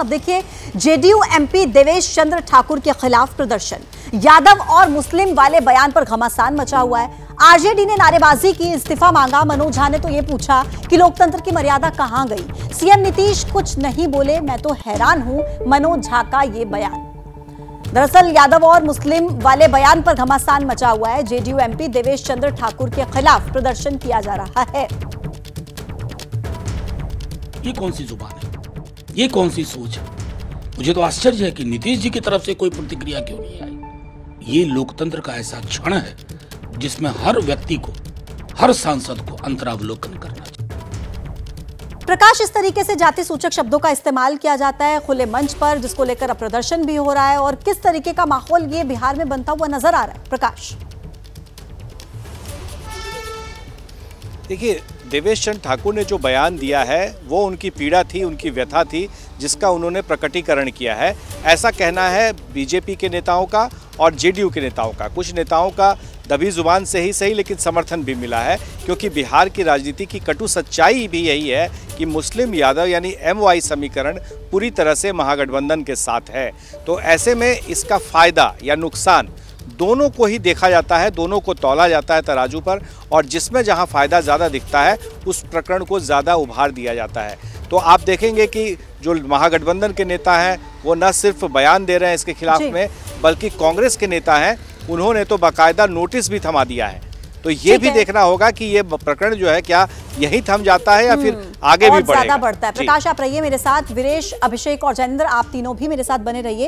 अब देखिए, JDU MP Devesh Chandra Thakur के खिलाफ प्रदर्शन। यादव और मुस्लिम वाले बयान पर घमासान मचा हुआ है। आरजेडी ने नारेबाजी की, इस्तीफा मांगा। मनोज झा ने तो ये पूछा कि लोकतंत्र की मर्यादा कहाँ गई? सीएम नीतीश कुछ नहीं बोले, मैं तो हैरान हूँ। मनोज झा का ये बयान। दरअसल, यादव और मुस्लिम वाले बयान पर घमासान मचा हुआ है। जेडीयू एमपी देवेश चंद्र ठाकुर के खिलाफ प्रदर्शन किया जा रहा है। ये कौन सी ज़ुबान है? ये कौन सी सोच है? मुझे तो आश्चर्य है कि नीतीश जी की तरफ़ से कोई प्रतिक्रिया क्यों नहीं आई। ये लोकतंत्र का ऐसा क्षण है जिसमें हर व्यक्ति को, हर सांसद को अंतरावलोकन करना चाहिए। प्रकाश इस तरीके से जाति सूचक शब्दों का इस्तेमाल किया जाता है, खुले मंच पर, जिसको लेकर प्रदर्शन भी हो रहा है और किस तरीके का माहौल ये बिहार में बनता हुआ नज़र आ रहा है। प्रकाश। देखिए, देवेश चंद ठाकुर ने जो बयान दिया है, वो उनकी पीड़ा थी, उनकी व्यथा थी, जिसका उन्होंने प्रकटीकरण किया है। ऐसा कहना है बीजेपी के नेताओं का और जेडीयू के नेताओं का। कुछ नेताओं का दबी ज़ुबान से ही सही, लेकिन समर्थन भी मिला है, क्योंकि बिहार की राजनीति की कटु सच्चाई भी यही है कि मुस्लिम यादव यानी एम वाई समीकरण पूरी तरह से महागठबंधन के साथ है। तो ऐसे में इसका फ़ायदा या नुकसान दोनों को ही देखा जाता है दोनों को तोला जाता है तराजू पर और जिसमें जहाँ फ़ायदा ज़्यादा दिखता है उस प्रकरण को ज़्यादा उभार दिया जाता है। तो आप देखेंगे कि जो महागठबंधन के नेता हैं वो न सिर्फ़ बयान दे रहे हैं इसके खिलाफ में बल्कि कांग्रेस के नेता हैं उन्होंने तो बाकायदा नोटिस भी थमा दिया है। तो ये भी देखना होगा कि ये प्रकरण जो है क्या यही थम जाता है या फिर हम्म, आगे भी बढ़ेगा। बढ़ता है। प्रकाश आप रहिए मेरे साथ वीरेश अभिषेक और जैनेन्द्र आप तीनों भी मेरे साथ बने रहिए।